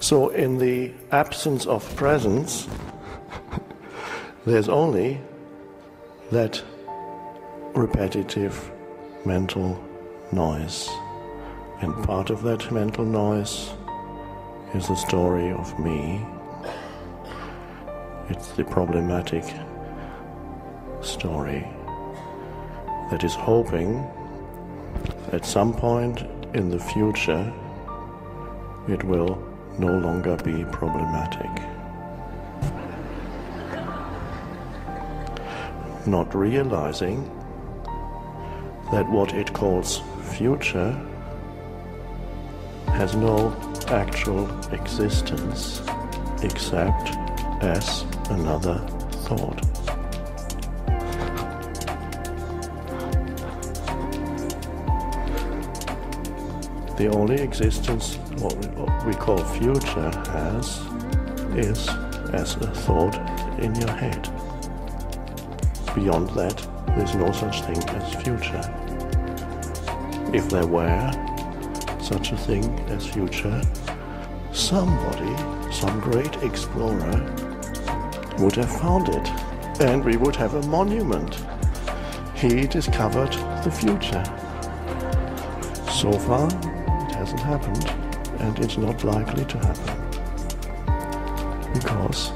So, in the absence of presence, there's only that repetitive mental noise. And part of that mental noise is the story of me. It's the problematic story that is hoping at some point in the future it will no longer be problematic. Not realizing that what it calls future has no actual existence except as another thought. The only existence what we, call future has is as a thought in your head. Beyond that, there's no such thing as future. If there were such a thing as future, somebody, some great explorer, would have found it, and we would have a monument. He discovered the future. So far, hasn't happened, and it's not likely to happen. Because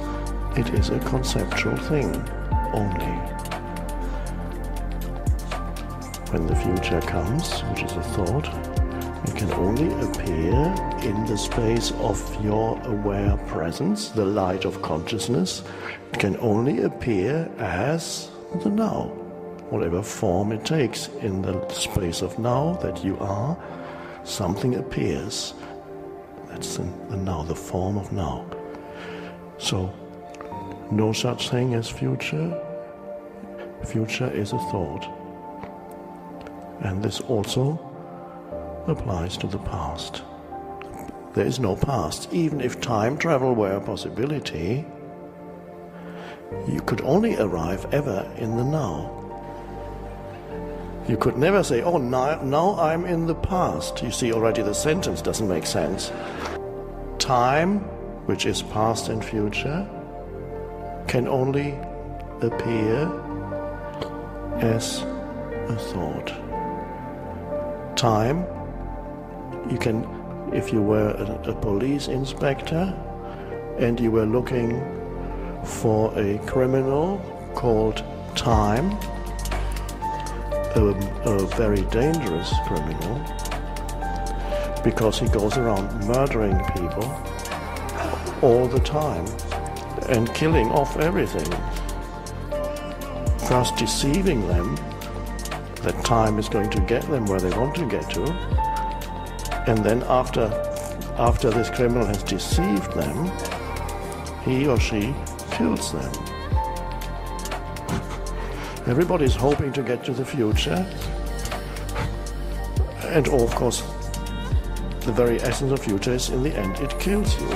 it is a conceptual thing only. When the future comes, which is a thought, it can only appear in the space of your aware presence, the light of consciousness. It can only appear as the now, whatever form it takes in the space of now that you are something appears. That's the, the now, the form of now. So, no such thing as future. Future is a thought. And this also applies to the past. There is no past. Even if time travel were a possibility, you could only arrive ever in the now. You could never say, oh, now, now I'm in the past. You see, already the sentence doesn't make sense. Time, which is past and future, can only appear as a thought. Time, you can, if you were a, a police inspector and you were looking for a criminal called time, a, a very dangerous criminal because he goes around murdering people all the time and killing off everything. First deceiving them that time is going to get them where they want to get to. And then after after this criminal has deceived them, he or she kills them. Everybody's hoping to get to the future. And of course, the very essence of future is in the end, it kills you.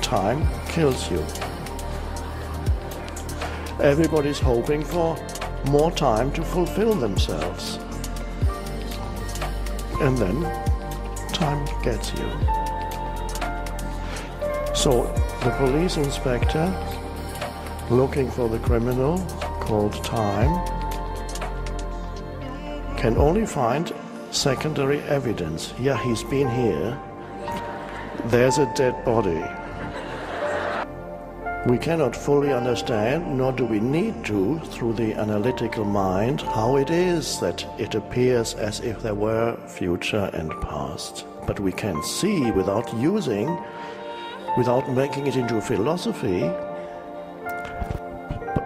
Time kills you. Everybody's hoping for more time to fulfill themselves. And then time gets you. So the police inspector looking for the criminal called time can only find secondary evidence. Yeah, he's been here. There's a dead body. We cannot fully understand, nor do we need to, through the analytical mind, how it is that it appears as if there were future and past. But we can see without using, without making it into philosophy,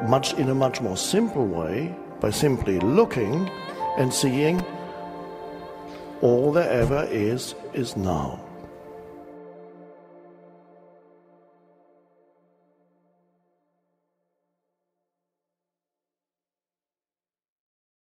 much in a much more simple way by simply looking and seeing all there ever is is now.